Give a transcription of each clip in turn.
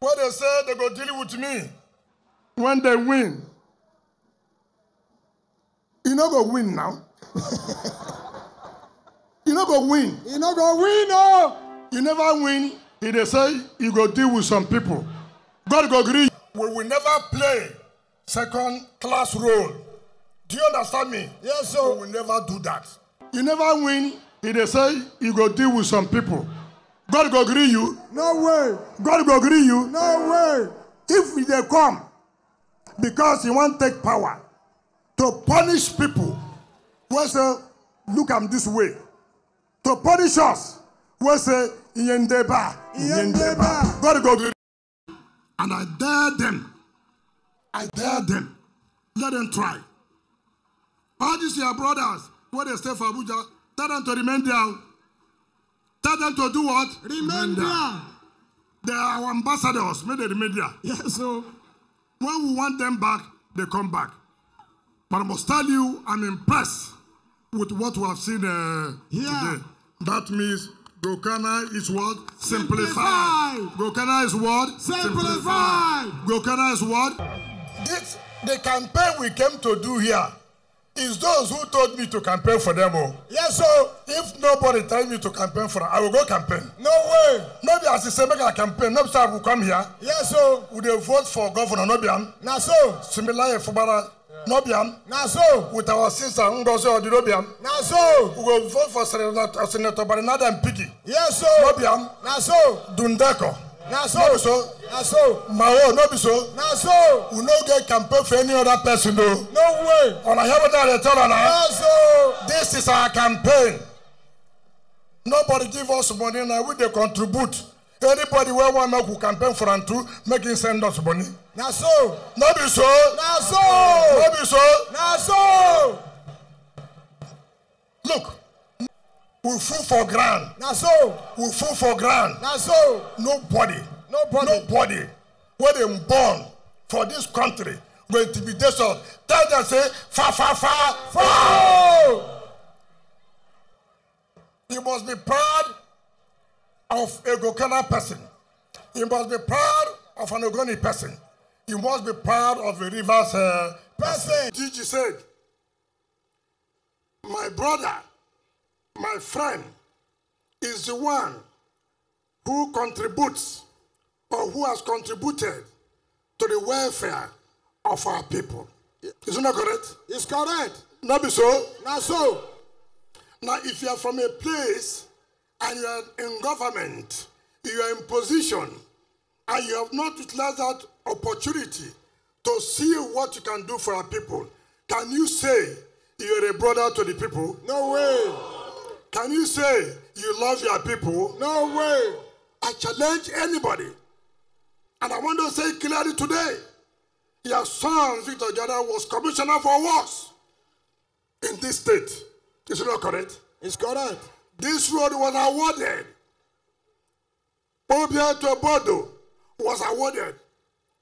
What they say they go deal with me. When they win, you no go win now. you no go win. You no go win oh. You never win. He dey say you go deal with some people. God go agree. We will never play second class role. Do you understand me? Yes, We sir. will never do that. You never win. He dey say you go deal with some people. God go agree you. No way. God go agree you. No way. If they come because he want take power to punish people wey say look am this way to punish us wey say iye n dey ba Iye ba. God go gree and I dare them I dare them let them try all these your brothers wey dey stay for Abuja tell them to remain there o. tell them to do what Remain there. they are our ambassadors make they there. Yes, sir. When we want them back, they come back. But I must tell you, I'm impressed with what we have seen uh, Yeah. today. That means Gokana is what? Simplify. Gokana is what? Simplify. Gokana is what? This, the campaign we came to do here is those who told me to campaign for them. Oh. Yes, sir. If nobody tell me to campaign for them, I will go campaign. No way. Maybe as I say, make a campaign. Next time I will come here. Yes, sir. We they vote for governor, no be am. Na so. Similar Fubara, no be am. Na so. with our sister Ngozi Odirobiam. Na so. We go vote for Senator, Senator Barinada Mpigi. Yes, sir. Nobiam, Na so. Dundeko. Na so. No be so. Na so. Mao, no be so. Na so. We no get campaign for any other person though. No way. Oh, On a hear what they tell her now. Na so. This is our campaign. Nobody give us money now. We dey contribute. Anybody wey wan make we campaign for am too, make him send us money. Na so. No be so. Na so. No be so. Na so. Look, we full for ground. Na so. We full for ground. Na so. nobody Nobody. nobody wey dem born for this country go intimidate us tell dem say fa fa fa fa you must be proud of a gokana person you must be proud of an ogoni person you must be proud of a rivers uh, Person. gigi said my brother my friend is the one who contributes or who has contributed to the welfare of our people. Is it not correct? It's correct. Not be so. Not so. Now, if you are from a place and you are in government, you are in position, and you have not utilized that opportunity to see what you can do for our people, can you say you are a brother to the people? No way. Can you say you love your people? No way. I challenge anybody. And I want to say clearly today, your son, Victor Giadom, was commissioner for works in this state. Is it not correct? It's correct. This road was awarded. Obia to Bodo was awarded.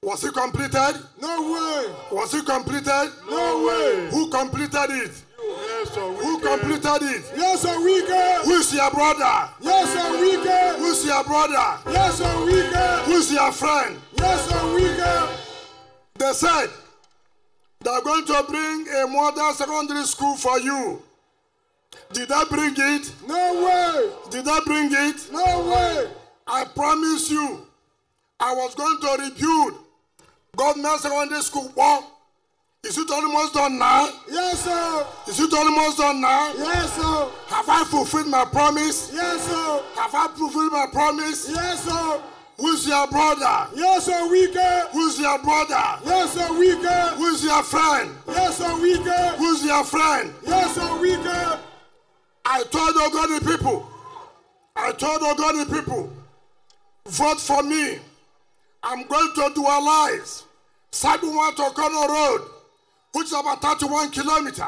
Was it completed? No way. Was it completed? No way. Who completed it? Yes, sir. Who completed it? Yes, sir. We can. Who is your brother? Yes, sir. We can. Who's your brother? Yes, sir. We can. Who's your friend? Yes, sir. We can. They said they're going to bring a modern secondary school for you. Did I bring it? No way. Did I bring it? No way. I promise you, I was going to rebuild government secondary school. Well, is it almost done now? Yes, sir. Is it almost done now? Yes, sir. Have I fulfilled my promise? Yes, sir. Have I fulfilled my promise? Yes, sir. Who's your brother? Yes, sir. We can. Who's your brother? Yes, sir. We can. Who's your friend? Yes, sir. We can. Who's your friend? Yes, sir. We can. I told Ogoni people, I told Ogoni people, vote for me. I'm going to dualize Sabuwa to Kono Road, which is about 31 kilometer.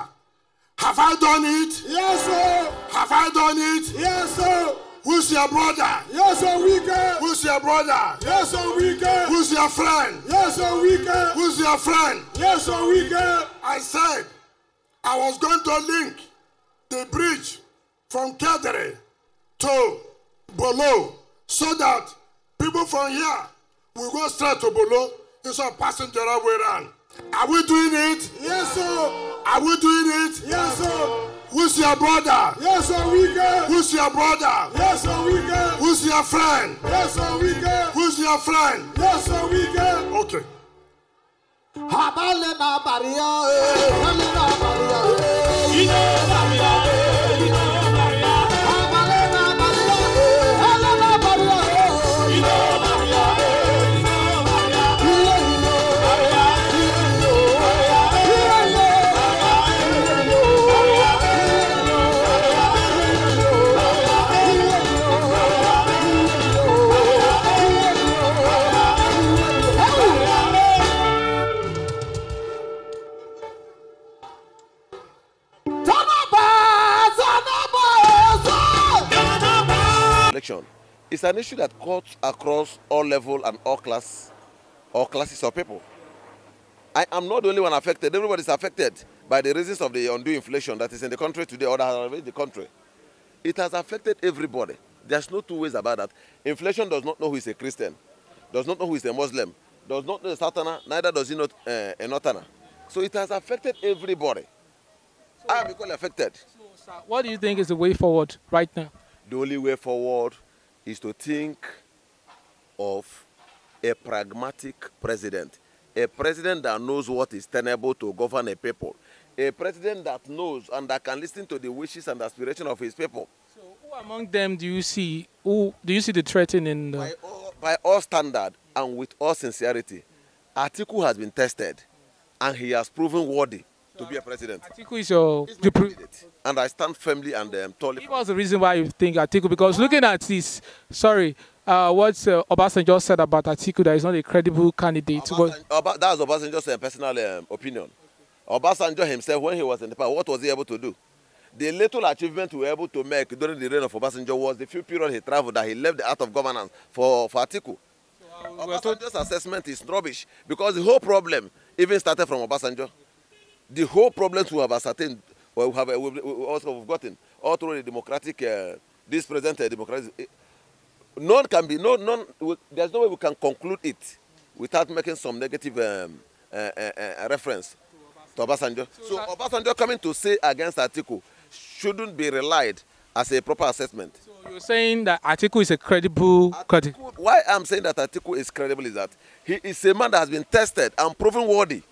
Have I done it? Yes, sir. Have I done it? Yes, sir. Who's your brother? Yes, sir. We can. Who's your brother? Yes, sir. We can. Who's your friend? Yes, sir. We can. Who's your friend? Yes, sir. We can. I said I was going to link the bridge from K-Dere to Bolo so that people from here will go straight to Bolo instead of passing the other way around. Are we doing it? Yes, sir. Are we doing it? Yes, sir. Who's your brother? Yes, sir. We can. Who's your brother? Yes, sir. We can. Who's your friend? Yes, sir. We can. Who's your friend? Yes, sir. We can. Okay. Habale na baria, eh. eh. Is an issue that cuts across all level and all class, all classes of people. I am not the only one affected. Everybody is affected by the reasons of the undue inflation that is in the country today or that has the country. It has affected everybody. There's no two ways about that. Inflation does not know who is a Christian, does not know who is a Muslim, does not know a Southerner, neither does he know uh, a Northerner. So it has affected everybody. I am equally affected. Sir, What do you think is the way forward right now? the only way forward is to think of a pragmatic president, a president that knows what is tenable to govern a people, a president that knows and that can listen to the wishes and aspirations of his people. So, who among them do you see? Who do you see the threatening? in? in By all, by all standard and with all sincerity, Atiku has been tested and he has proven worthy to be a president. Atiku is your. My the candidate, and I stand firmly and um, totally. Give us the reason why you think Atiku. Because looking at this, sorry, uh, what uh, Obasanjo said about Atiku, that he's not a credible candidate. Obasanjo, Oba, that's Obasanjo's uh, personal um, opinion. Obasanjo himself, when he was in the power, what was he able to do? The little achievement we were able to make during the reign of Obasanjo was the few period he traveled that he left the art of governance for, for Atiku. we're told- Obasanjo's assessment is rubbish because the whole problem even started from Obasanjo. The whole problems we have ascertained, or we have uh, we, also have gotten all through the democratic, uh, this present uh, democratic, eh, none can be, no, none, we, there's no way we can conclude it without making some negative um, uh, uh, uh, reference to Obasanjo. So that- Obasanjo coming to say against Atiku shouldn't be relied as a proper assessment. so you're saying that Atiku is a credible. Atiku- why I'm saying that Atiku is credible is that he is a man that has been tested and proven worthy.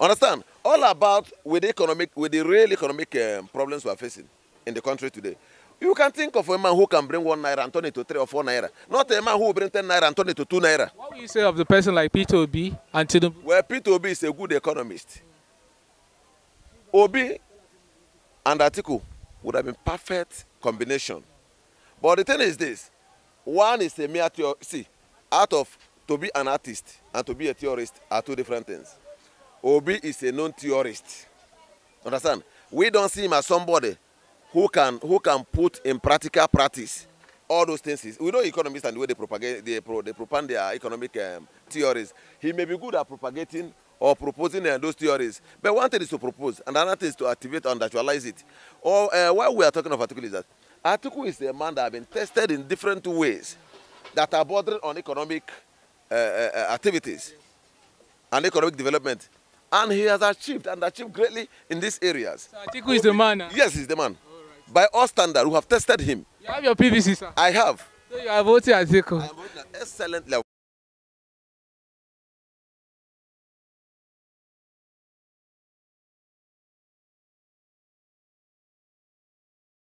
Understand? All about with the economic, with the real economic um, problems we are facing in the country today. You can think of a man who can bring one naira and turn it to three or four naira. Not a man who will bring ten naira and turn it to two naira. What will you say of the person like Peter Obi and Tinubu? Well, Peter Obi is a good economist. Obi and Atiku would have been perfect combination. But the thing is this: one is a mere theo- see, out of to be an artist and to be a theorist are two different things. Obi is a non-theorist. Understand? We don't see him as somebody who can who can put in practical practice all those things. is- We know economists and the way they propagate, they, pro, they propagate their economic um, theories. He may be good at propagating or proposing uh, those theories, but one thing is to propose, and another thing is to activate and actualize it. Or uh, why we are talking of Atiku is that Atiku is a man that has been tested in different ways that are bordering on economic uh, uh, uh, activities and economic development. And he has achieved and achieved greatly in these areas. So Atiku is the man. uh. Yes, he's the man. By all standards, who have tested him. You have your PVC, sir. I have. So you are voting Atiku. I am voting excellent level.